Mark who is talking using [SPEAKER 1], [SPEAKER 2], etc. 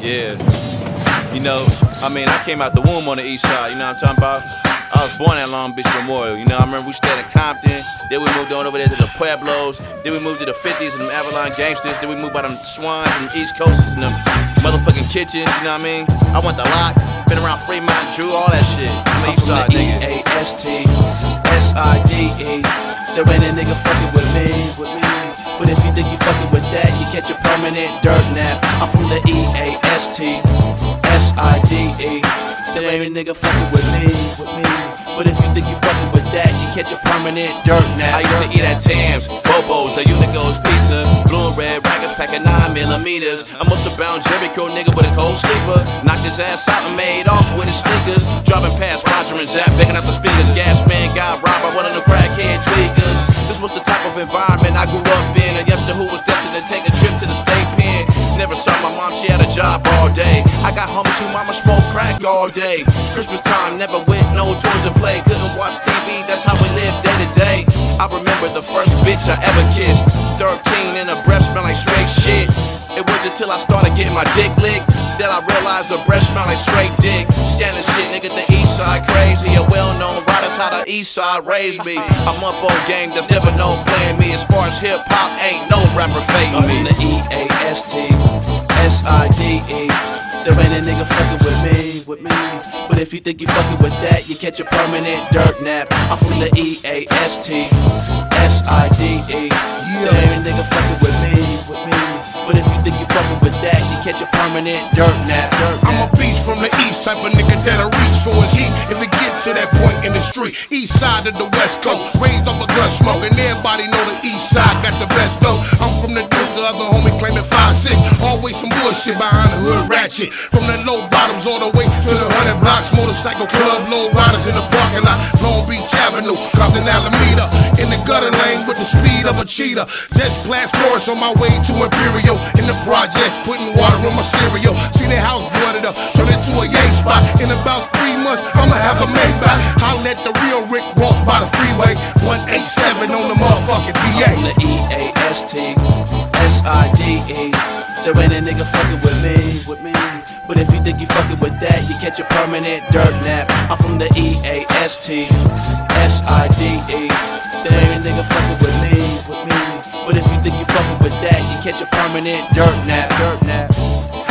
[SPEAKER 1] Yeah. You know, I mean, I came out the womb on the east side, you know what I'm talking about? I was born at Long Beach Memorial, you know, I remember we stayed in Compton, then we moved on over there to the Pueblos, then we moved to the 50s and them Avalon gangsters, then we moved by them Swans and East Coasters and them motherfucking kitchens, you know what I mean? I went the lock, been around Fremont, Drew, all that shit. I'm east side, nigga.
[SPEAKER 2] E-A-S-T, S-I-D-E. There ain't a nigga fucking with me, with me. But if you that, you catch a permanent dirt nap. I'm from the E-A-S-T, S-I-D-E. There ain't a nigga fucking with me, with me. But if you think you fucking with that, you catch a permanent dirt nap.
[SPEAKER 1] I used to eat at Tams, Bobo's, a Unico's pizza, blue and red rackets packing nine millimeters. I must have bound Jericho nigga with a cold sleeper, knocked his ass out and made off with his sneakers. Driving past Roger and Zapp, picking up the speakers. Gas man got robbed by one of the crackhead tweakers. This was the type of environment I grew to to the state pen. Never saw my mom, she had a job all day. I got home who mama smoked crack all day. Christmas time, never went no tours to play. Couldn't watch TV, that's how we live day to day. I remember the first bitch I ever kissed. 13 and her breath smelled like straight shit. It wasn't till I started getting my dick licked that I realized her breath smelled like straight dick. Scanning shit, nigga, the east side crazy. A well known riders how the east side raised me. I'm up on game that's never no playing me. As far as hip hop, ain't no rapper fading
[SPEAKER 2] I'm
[SPEAKER 1] me.
[SPEAKER 2] from the E-A-S-T, S-I-D-E. There ain't a nigga fucking with me, with me. But if you think you fucking with that, you catch a permanent dirt nap. I'm from the E-A-S-T, S-I-D-E. There ain't a nigga fucking with me, with catch a permanent dirt nap, dirt
[SPEAKER 3] I'm a beast from the east, type of nigga that'll reach for his heat. If it get to that point in the street, east side of the west coast, raised off a gun smoke, and everybody know the east side got the best dope. I'm from the the other homie claiming five six. Always some bullshit behind the hood ratchet. From the low bottoms all the way to the hundred blocks, motorcycle club, low riders in the parking lot, Long Beach Avenue, Compton Alameda, in the gutter lane the speed of a cheetah. Just blast Flores on my way to Imperial, in the projects, putting water in my cereal. See their house boarded up, turn it to a yay spot. In about three months, I'ma have a Maybach. Holla let the real Rick Ross by the freeway, 187 on the motherfucking
[SPEAKER 2] from the E-A-S-T, S-I-D-E. There ain't a nigga fucking with me, with me. But if you think you fucking with that, you catch a permanent dirt nap. I'm from the E-A-S-T, S-I-D-E. There ain't a nigga fucking with me, with me. But if you think you fucking with that, you catch a permanent dirt nap, dirt nap.